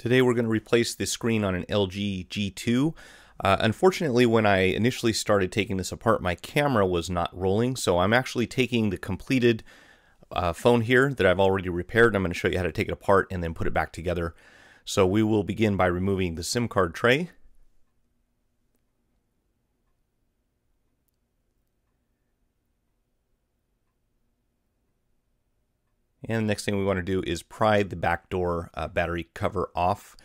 Today we're going to replace the screen on an LG G2. Uh, unfortunately, when I initially started taking this apart, my camera was not rolling, so I'm actually taking the completed uh, phone here that I've already repaired. I'm going to show you how to take it apart and then put it back together. So we will begin by removing the SIM card tray. And the next thing we want to do is pry the back door uh, battery cover off.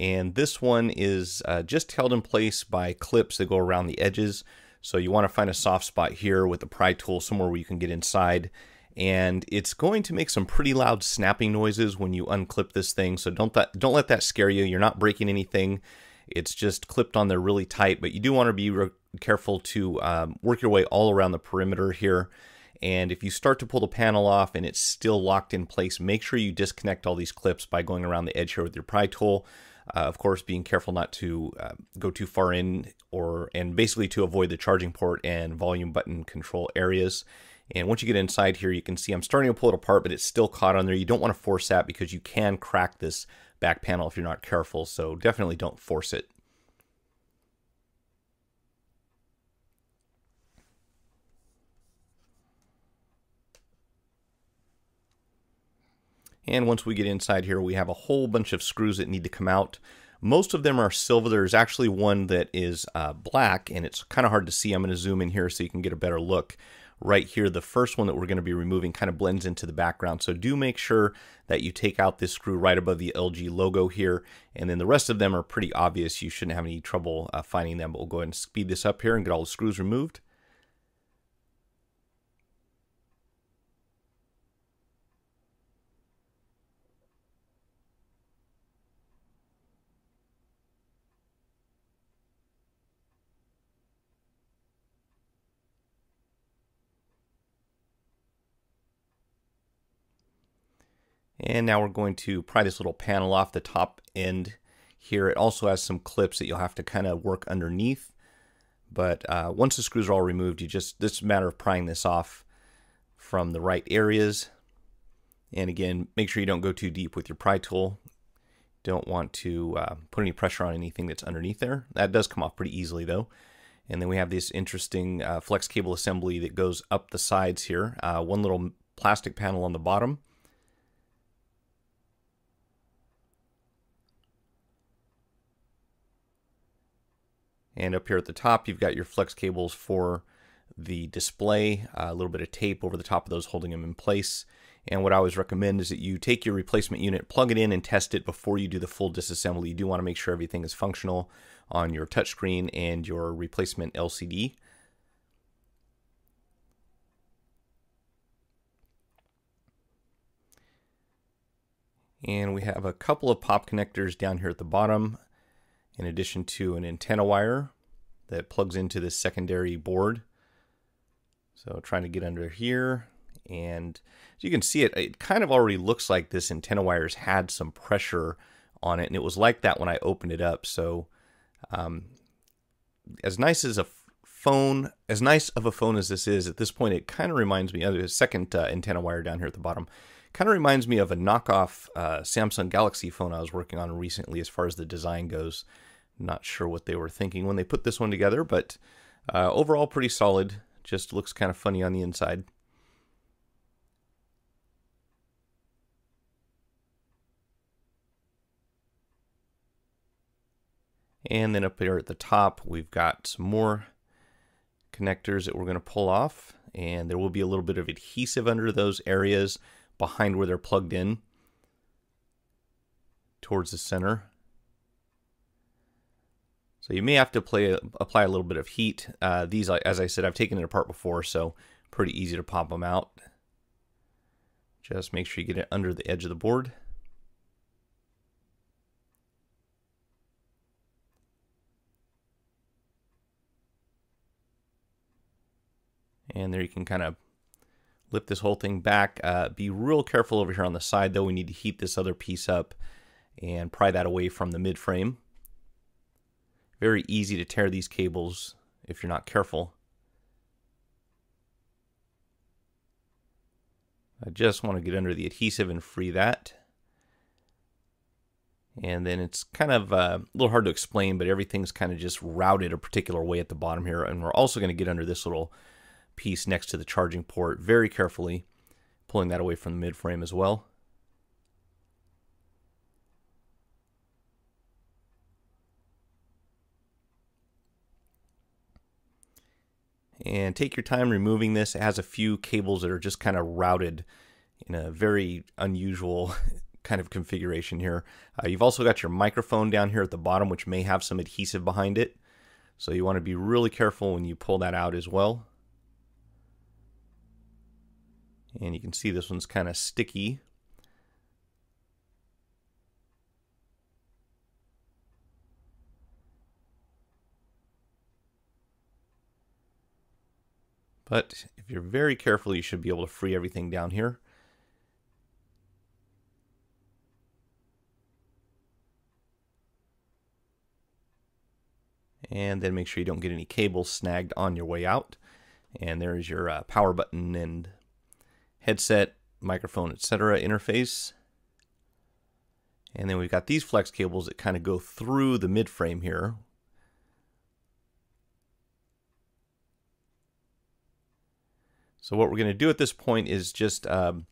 And this one is uh, just held in place by clips that go around the edges. So you want to find a soft spot here with the pry tool somewhere where you can get inside. And it's going to make some pretty loud snapping noises when you unclip this thing. So don't don't let that scare you. You're not breaking anything. It's just clipped on there really tight. But you do want to be careful to um, work your way all around the perimeter here. And if you start to pull the panel off and it's still locked in place, make sure you disconnect all these clips by going around the edge here with your pry tool. Uh, of course, being careful not to uh, go too far in or and basically to avoid the charging port and volume button control areas. And once you get inside here, you can see I'm starting to pull it apart, but it's still caught on there. You don't want to force that because you can crack this back panel if you're not careful. So definitely don't force it. And once we get inside here, we have a whole bunch of screws that need to come out. Most of them are silver. There's actually one that is uh, black, and it's kind of hard to see. I'm going to zoom in here so you can get a better look. Right here, the first one that we're going to be removing kind of blends into the background. So do make sure that you take out this screw right above the LG logo here. And then the rest of them are pretty obvious. You shouldn't have any trouble uh, finding them. But we'll go ahead and speed this up here and get all the screws removed. And now we're going to pry this little panel off the top end here. It also has some clips that you'll have to kind of work underneath. But uh, once the screws are all removed, you just, this a matter of prying this off from the right areas. And again, make sure you don't go too deep with your pry tool. Don't want to uh, put any pressure on anything that's underneath there. That does come off pretty easily though. And then we have this interesting uh, flex cable assembly that goes up the sides here. Uh, one little plastic panel on the bottom And up here at the top, you've got your flex cables for the display, uh, a little bit of tape over the top of those holding them in place. And what I always recommend is that you take your replacement unit, plug it in, and test it before you do the full disassembly. You do want to make sure everything is functional on your touchscreen and your replacement LCD. And we have a couple of pop connectors down here at the bottom in addition to an antenna wire that plugs into this secondary board. So trying to get under here and as you can see it, it kind of already looks like this antenna wires had some pressure on it and it was like that when I opened it up. So um, as nice as a phone, as nice of a phone as this is, at this point it kind of reminds me of the second uh, antenna wire down here at the bottom. Kind of reminds me of a knockoff uh, Samsung Galaxy phone I was working on recently as far as the design goes. Not sure what they were thinking when they put this one together, but uh, overall pretty solid. Just looks kind of funny on the inside. And then up here at the top, we've got some more connectors that we're going to pull off. And there will be a little bit of adhesive under those areas behind where they're plugged in towards the center. So you may have to play, apply a little bit of heat. Uh, these, as I said, I've taken it apart before, so pretty easy to pop them out. Just make sure you get it under the edge of the board. And there you can kind of lift this whole thing back. Uh, be real careful over here on the side though. We need to heat this other piece up and pry that away from the mid frame. Very easy to tear these cables if you're not careful. I just want to get under the adhesive and free that. And then it's kind of uh, a little hard to explain, but everything's kind of just routed a particular way at the bottom here. And we're also going to get under this little piece next to the charging port very carefully, pulling that away from the mid frame as well. And take your time removing this. It has a few cables that are just kind of routed in a very unusual kind of configuration here. Uh, you've also got your microphone down here at the bottom, which may have some adhesive behind it. So you want to be really careful when you pull that out as well. And you can see this one's kind of sticky. But if you're very careful, you should be able to free everything down here. and then make sure you don't get any cables snagged on your way out. And there's your uh, power button and headset, microphone, etc. interface. And then we've got these flex cables that kind of go through the mid frame here. So what we're going to do at this point is just um,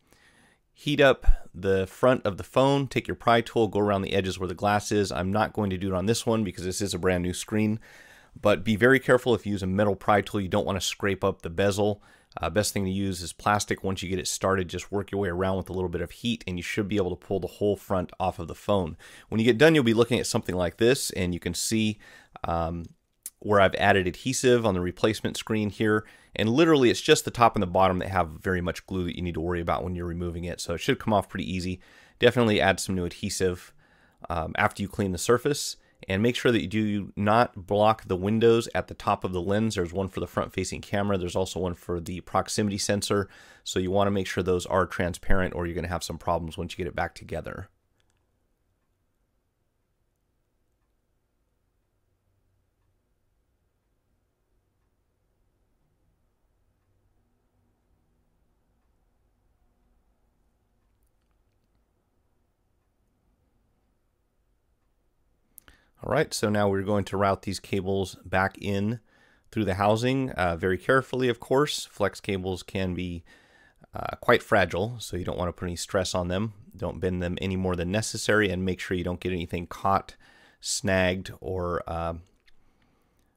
heat up the front of the phone, take your pry tool, go around the edges where the glass is. I'm not going to do it on this one because this is a brand new screen, but be very careful if you use a metal pry tool. You don't want to scrape up the bezel. Uh, best thing to use is plastic. Once you get it started, just work your way around with a little bit of heat and you should be able to pull the whole front off of the phone. When you get done, you'll be looking at something like this and you can see um, where I've added adhesive on the replacement screen here. And literally it's just the top and the bottom that have very much glue that you need to worry about when you're removing it. So it should come off pretty easy. Definitely add some new adhesive um, after you clean the surface. And make sure that you do not block the windows at the top of the lens. There's one for the front facing camera. There's also one for the proximity sensor. So you want to make sure those are transparent or you're going to have some problems once you get it back together. All right, so now we're going to route these cables back in through the housing uh, very carefully, of course. Flex cables can be uh, quite fragile, so you don't want to put any stress on them. Don't bend them any more than necessary, and make sure you don't get anything caught, snagged, or uh,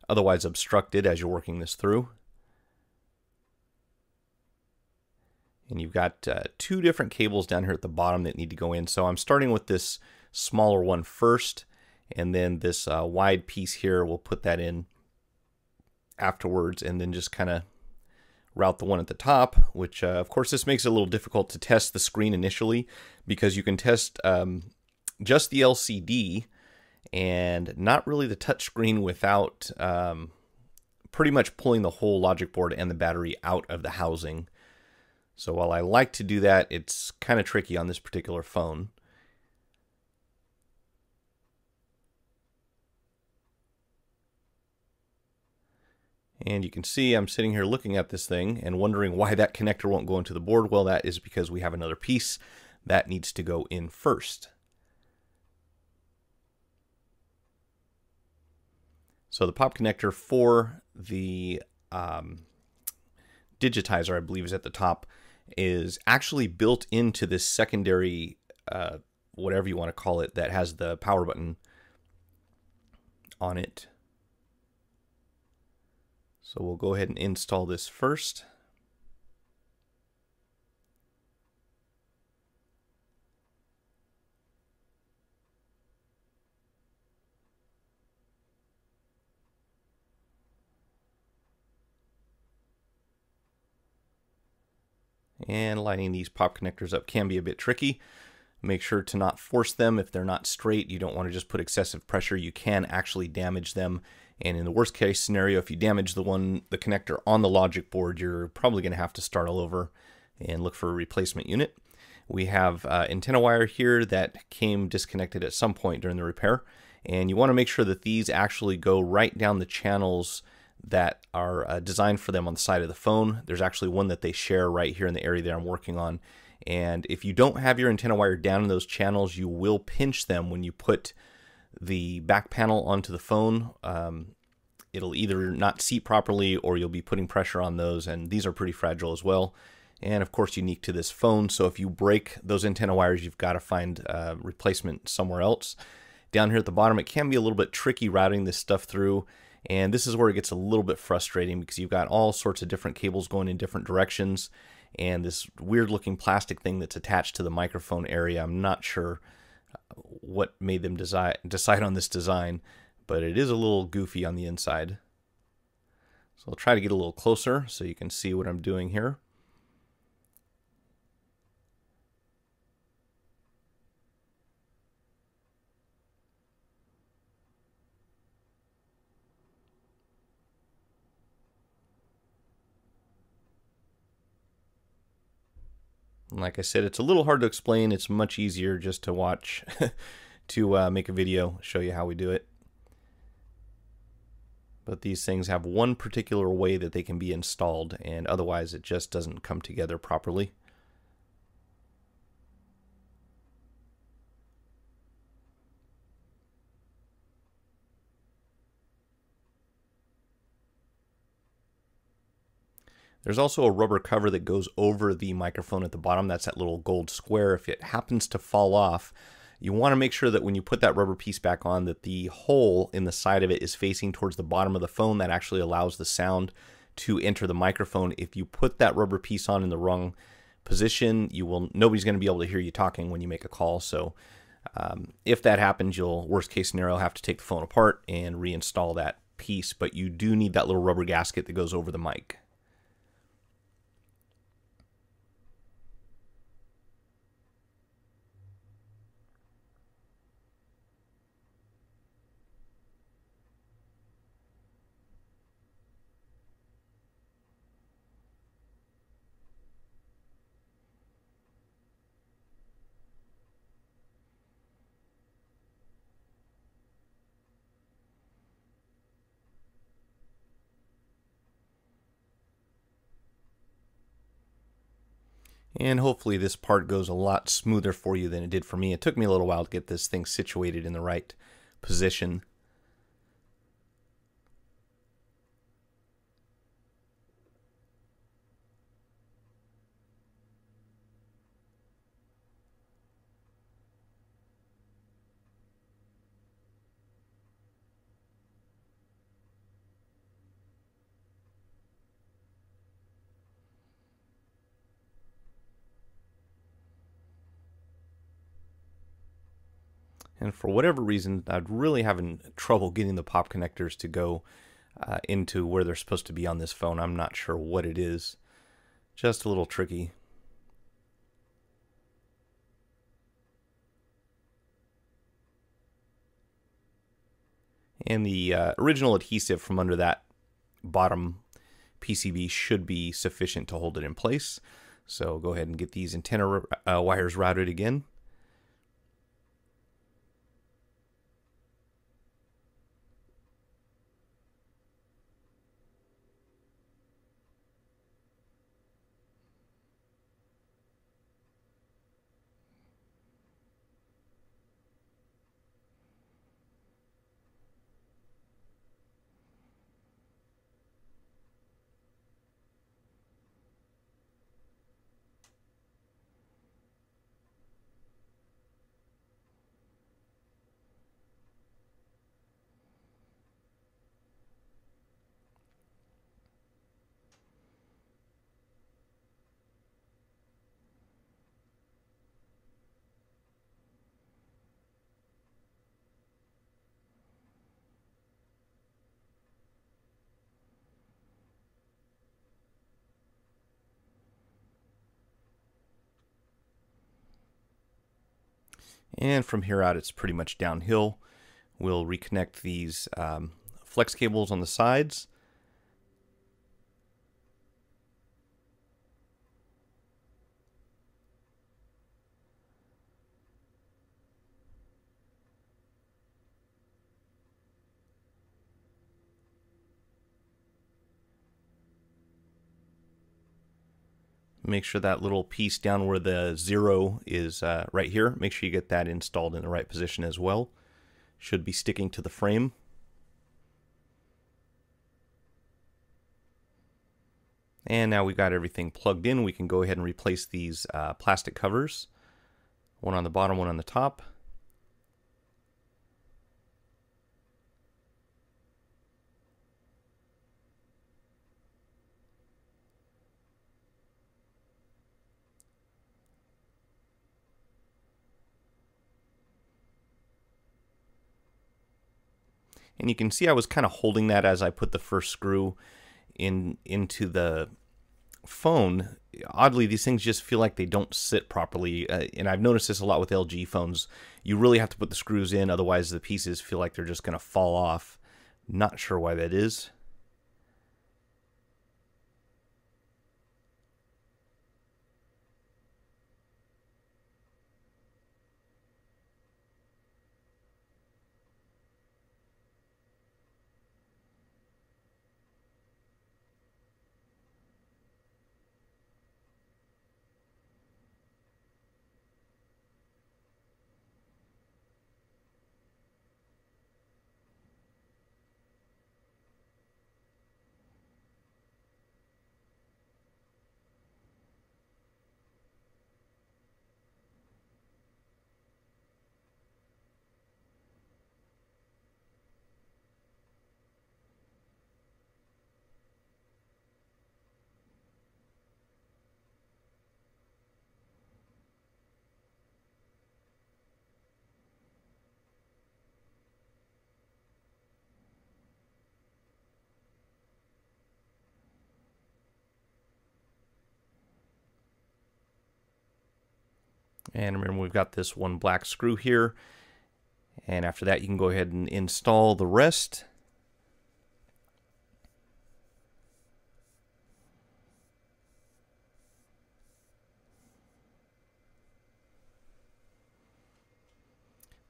otherwise obstructed as you're working this through. And you've got uh, two different cables down here at the bottom that need to go in. So I'm starting with this smaller one first and then this uh, wide piece here, we'll put that in afterwards and then just kind of route the one at the top, which uh, of course this makes it a little difficult to test the screen initially because you can test um, just the LCD and not really the touchscreen without um, pretty much pulling the whole logic board and the battery out of the housing. So while I like to do that, it's kind of tricky on this particular phone. And you can see I'm sitting here looking at this thing and wondering why that connector won't go into the board. Well, that is because we have another piece that needs to go in first. So the pop connector for the um, digitizer, I believe is at the top, is actually built into this secondary, uh, whatever you want to call it, that has the power button on it. So we'll go ahead and install this first. And lining these pop connectors up can be a bit tricky. Make sure to not force them if they're not straight. You don't want to just put excessive pressure. You can actually damage them and in the worst case scenario, if you damage the one, the connector on the logic board, you're probably going to have to start all over and look for a replacement unit. We have uh, antenna wire here that came disconnected at some point during the repair. And you want to make sure that these actually go right down the channels that are uh, designed for them on the side of the phone. There's actually one that they share right here in the area that I'm working on. And if you don't have your antenna wire down in those channels, you will pinch them when you put the back panel onto the phone. Um, it'll either not seat properly or you'll be putting pressure on those, and these are pretty fragile as well. And of course, unique to this phone. So if you break those antenna wires, you've got to find a replacement somewhere else. Down here at the bottom, it can be a little bit tricky routing this stuff through. And this is where it gets a little bit frustrating because you've got all sorts of different cables going in different directions and this weird looking plastic thing that's attached to the microphone area. I'm not sure uh, what made them decide decide on this design, but it is a little goofy on the inside. So I'll try to get a little closer so you can see what I'm doing here. Like I said, it's a little hard to explain. It's much easier just to watch to uh, make a video, show you how we do it. But these things have one particular way that they can be installed, and otherwise it just doesn't come together properly. There's also a rubber cover that goes over the microphone at the bottom. That's that little gold square. If it happens to fall off, you want to make sure that when you put that rubber piece back on that the hole in the side of it is facing towards the bottom of the phone. That actually allows the sound to enter the microphone. If you put that rubber piece on in the wrong position, you will nobody's going to be able to hear you talking when you make a call. So um, if that happens, you'll worst case scenario have to take the phone apart and reinstall that piece. But you do need that little rubber gasket that goes over the mic. And hopefully this part goes a lot smoother for you than it did for me. It took me a little while to get this thing situated in the right position. And for whatever reason, I'd really having trouble getting the pop connectors to go uh, into where they're supposed to be on this phone. I'm not sure what it is. Just a little tricky. And the uh, original adhesive from under that bottom PCB should be sufficient to hold it in place. So go ahead and get these antenna uh, wires routed again. And from here out, it's pretty much downhill. We'll reconnect these um, flex cables on the sides. Make sure that little piece down where the zero is uh, right here, make sure you get that installed in the right position as well. Should be sticking to the frame. And now we've got everything plugged in. We can go ahead and replace these uh, plastic covers. One on the bottom, one on the top. And you can see I was kind of holding that as I put the first screw in into the phone. Oddly, these things just feel like they don't sit properly. Uh, and I've noticed this a lot with LG phones. You really have to put the screws in, otherwise the pieces feel like they're just going to fall off. Not sure why that is. And remember, we've got this one black screw here. And after that, you can go ahead and install the rest.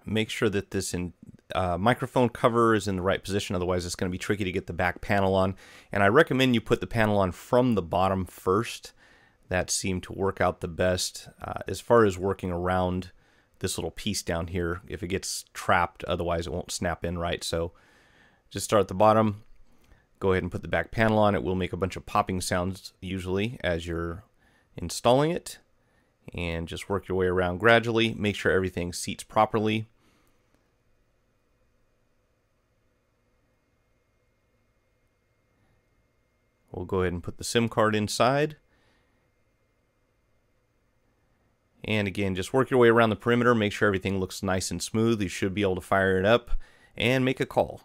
Make sure that this in, uh, microphone cover is in the right position, otherwise it's going to be tricky to get the back panel on. And I recommend you put the panel on from the bottom first that seemed to work out the best. Uh, as far as working around this little piece down here if it gets trapped otherwise it won't snap in right? So just start at the bottom. Go ahead and put the back panel on. It will make a bunch of popping sounds usually as you're installing it. And just work your way around gradually. Make sure everything seats properly. We'll go ahead and put the SIM card inside And again, just work your way around the perimeter, make sure everything looks nice and smooth. You should be able to fire it up and make a call.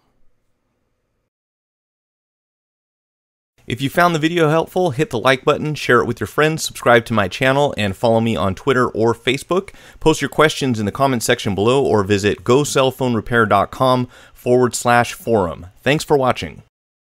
If you found the video helpful, hit the like button, share it with your friends, subscribe to my channel, and follow me on Twitter or Facebook. Post your questions in the comment section below or visit gocellphonerepair.com forward slash forum. Thanks for watching.